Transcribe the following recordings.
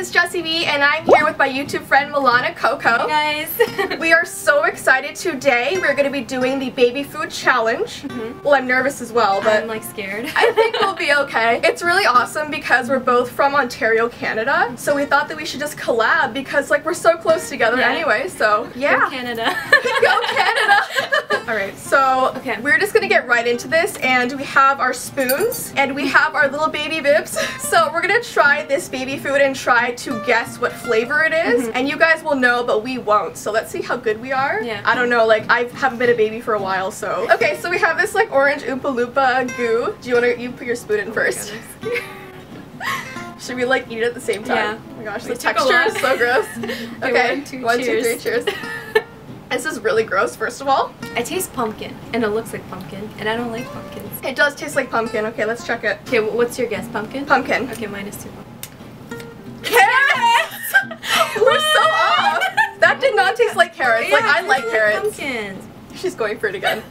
it's Jessii Vee and I'm here with my YouTube friend Milana Coco. Hey guys. we are so excited today. We're going to be doing the baby food challenge. Mm -hmm. Well, I'm nervous as well, but I'm like scared. I think we'll be okay. It's really awesome because we're both from Ontario, Canada. So we thought that we should just collab because like we're so close together yeah. anyway. So yeah. Go Canada. Go Canada. All right. So okay. we're just going to get right into this and we have our spoons and we have our little baby bibs. So we're going to try this baby food and try to guess what flavor it is. Mm -hmm. And you guys will know, but we won't. So let's see how good we are. Yeah. I don't know, like I haven't been a baby for a while, so. Okay, so we have this like orange Oompa Loompa goo. Do you want to, you put your spoon in oh first. Should we like eat it at the same time? Yeah. Oh my gosh, the texture is so gross. okay, one, two, one, cheers. Two, three, cheers. This is really gross, first of all. I taste pumpkin, and it looks like pumpkin, and I don't like pumpkins. It does taste like pumpkin. Okay, let's check it. Okay, what's your guess? Pumpkin? Pumpkin. Okay, minus two. Carrots! We're so off. That did not taste like carrots. Yeah, like I like carrots. Pumpkins. She's going for it again.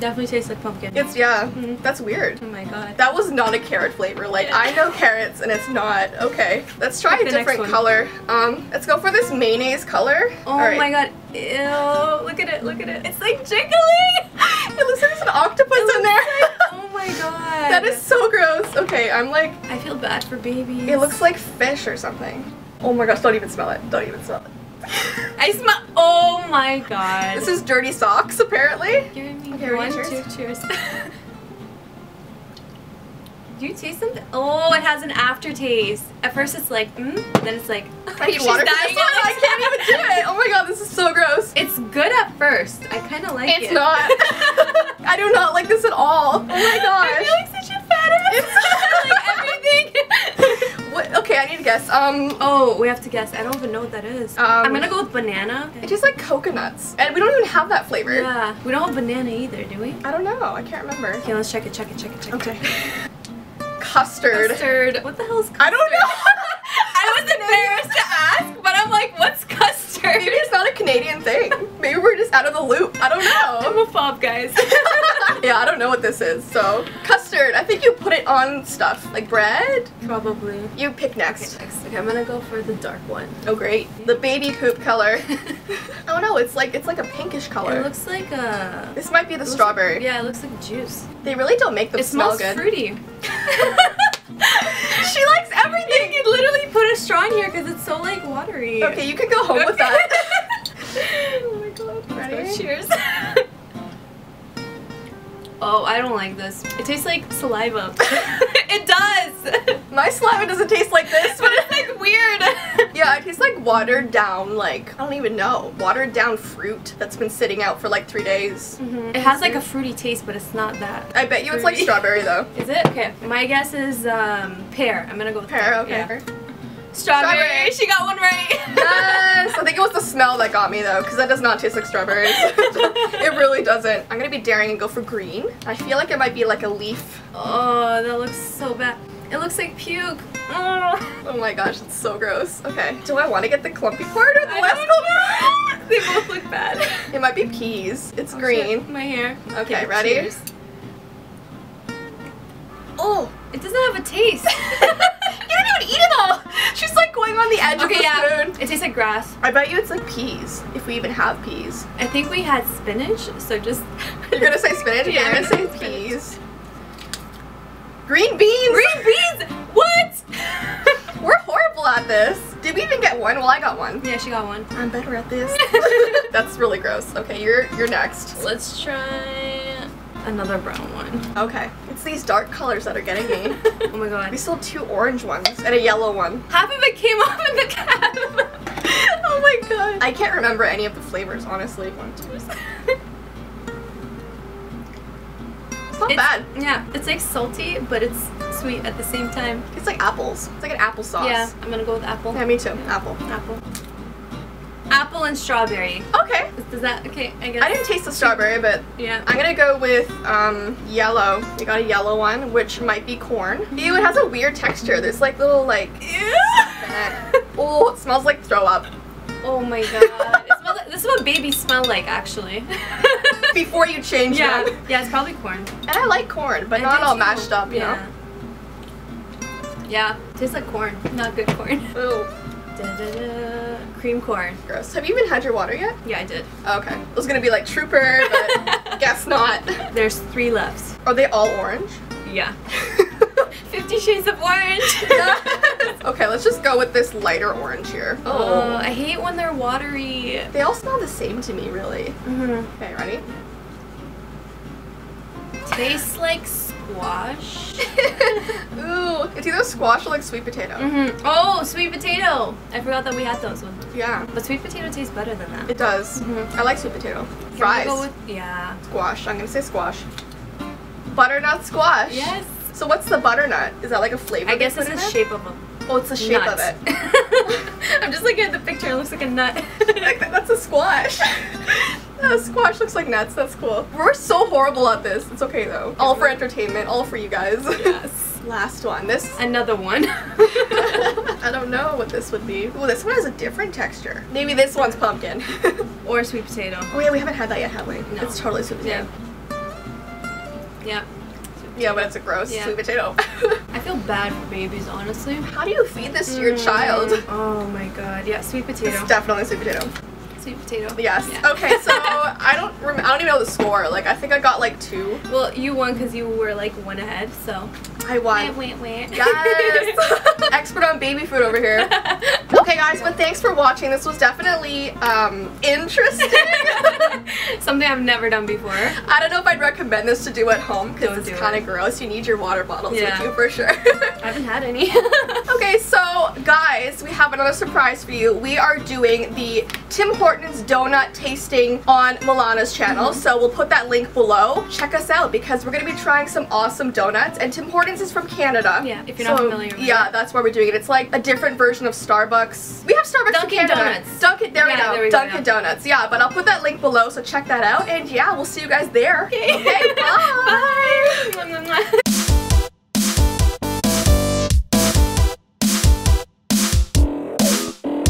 Definitely tastes like pumpkin. It's yeah. Mm -hmm. That's weird. Oh my god. That was not a carrot flavor. Like I know carrots and it's not. Okay. Let's try a different color. Um, let's go for this mayonnaise color. Oh right. my god. Ew. Look at it. Look at it. It's like jiggling. it looks like there's an octopus in there. Like, oh my god. that is so gross. Okay, I'm like. I feel bad for babies. It looks like fish or something. Oh my gosh, don't even smell it. Don't even smell it. I smell- Oh my god. This is dirty socks, apparently. Give me okay, one, cheers. two, cheers. Do you taste something? Oh, it has an aftertaste. At first it's like, mm, then it's like, I need water I can't even do it. Oh my god, this is so gross. It's good at first. I kind of like it's it. It's not. I do not like this at all. Oh my god. I feel like such a fat ass. like everything. What? Okay, I need to guess. Um. Oh, we have to guess. I don't even know what that is. Um, I'm gonna go with banana. It tastes like coconuts, and we don't even have that flavor. Yeah, we don't have banana either, do we? I don't know. I can't remember. Okay, let's check it. Check it. Check it. Check okay. it. Okay. Custard. Custard. What the hell is custard? I don't know. I was embarrassed to ask, but I'm like, what's custard? Maybe it's not a Canadian thing. Maybe we're just out of the loop. I don't know. I'm a fob, guys. yeah, I don't know what this is. So, custard. I think you put it on stuff. Like bread? Probably. You pick next. Okay, next. Okay, I'm gonna go for the dark one. Oh, great. The baby poop color. oh no, it's like it's like a pinkish color. It looks like a... This might be the strawberry. Like, yeah, it looks like juice. They really don't make them it smell good. It smells fruity. she likes everything. You can literally put a straw in here because it's so like watery. Okay, you can go home okay. with that. oh my god. Ready? Cheers. Oh, I don't like this. It tastes like saliva. it does! My saliva doesn't taste like this. But it's like weird. yeah, it tastes like watered down, like, I don't even know, watered down fruit that's been sitting out for like three days. Mm -hmm. It has like a fruity taste, but it's not that. I bet you fruity. it's like strawberry though. Is it? Okay, my guess is um, pear. I'm gonna go with pear. Pear, okay. Yeah. Strawberry. strawberry. She got one right. yes. I think it was the smell that got me though, because that does not taste like strawberries. it really doesn't. I'm gonna be daring and go for green. I feel like it might be like a leaf. Oh, that looks so bad. It looks like puke. Oh, oh my gosh, it's so gross. Okay. Do I want to get the clumpy part or the less clumpy They both look bad. It might be peas. It's oh, green. Shit. My hair. Okay, okay ready? Cheers. Oh, it doesn't have a taste. you didn't even eat it all. She's like going on the edge okay, of the yeah. spoon. It tastes like grass. I bet you it's like peas, if we even have peas. I think we had spinach, so just... You're gonna say spinach? Yeah, I'm gonna say peas. Green beans! Green beans! What? We're horrible at this. Did we even get one? Well, I got one. Yeah, she got one. I'm better at this. That's really gross. Okay, you're you're next. Let's try another brown one. Okay. It's these dark colors that are getting me. oh my god. We sold two orange ones and a yellow one. Half of it came off in the cap. oh my god. I can't remember any of the flavors, honestly. One, two. it's not it's, bad. Yeah, it's like salty, but it's sweet at the same time. It's like apples. It's like an applesauce. Yeah, I'm gonna go with apple. Yeah, me too. Apple. Apple. Apple and strawberry. Okay. Is that okay? I guess. I didn't taste the strawberry, but yeah. I'm gonna go with um, yellow. We got a yellow one, which might be corn. Ew, it has a weird texture. There's like little like. oh, it smells like throw up. Oh my god. like, this is what babies smell like, actually. Before you change yeah. them. Yeah, it's probably corn. And I like corn, but I not all too. mashed up, you yeah. know? Yeah, tastes like corn. Not good corn. Ew, Cream corn. gross. Have you even had your water yet? Yeah, I did. Okay. It was gonna be like Trooper, but guess not. There's three left. Are they all orange? Yeah. Fifty Shades of Orange. okay, let's just go with this lighter orange here. Oh, I hate when they're watery. They all smell the same to me, really. Mm-hmm. Okay, ready? Tastes like squash. Ooh, it's either squash or like sweet potato. Mm-hmm. Oh, sweet potato. I forgot that we had those ones. Yeah, But sweet potato tastes better than that. it does. Mhm. I like sweet potato. Can Fries. Go with, yeah. Squash. I'm gonna say squash. Butternut squash. Yes. So what's the butternut? Is that like a flavor? I guess it's the shape of a Oh, it's the shape nut. of it. I'm just looking at the picture. It looks like a nut. like that- that's a squash. a squash looks like nuts. That's cool. We're so horrible at this. It's okay though. All for entertainment. All for you guys. yes. Last one. This. Another one. I don't know what this would be. Oh, this one has a different texture. Maybe this one's pumpkin. or sweet potato. oh yeah, we haven't had that yet, have we? No. It's totally sweet potato. Yeah. Yeah, but it's a gross Yeah. sweet potato. I feel bad for babies, honestly. How do you feed this to your Mm. child? Oh my god. Yeah, sweet potato. It's definitely sweet potato. Sweet potato. Yes. Yeah. Okay, so I don't rem- I don't even know the score. Like I think I got like two. Well, you won because you were like one ahead, so. I won. Wait, wait, wait. Yes. Expert on baby food over here. Okay, guys, but thanks for watching. This was definitely um, interesting. Something I've never done before. I don't know if I'd recommend this to do at home because it's kind of it. gross. You need your water bottles Yeah. with you for sure. I haven't had any. okay, so guys, we have another surprise for you. We are doing the Tim Hortons donut tasting on Milana's channel, Mm-hmm. so we'll put that link below. Check us out because we're gonna be trying some awesome donuts, and Tim Hortons is from Canada. Yeah, if you're not familiar with Yeah, it. that's why we're doing it. It's like a different version of Starbucks. We have Starbucks Dunkin' in Canada. Donuts. Dunkin', there Yeah, we go. there we go, Dunkin' yeah. Donuts. Yeah, but I'll put that link below, so check that out. And yeah, we'll see you guys there. Okay. Okay, bye. Bye.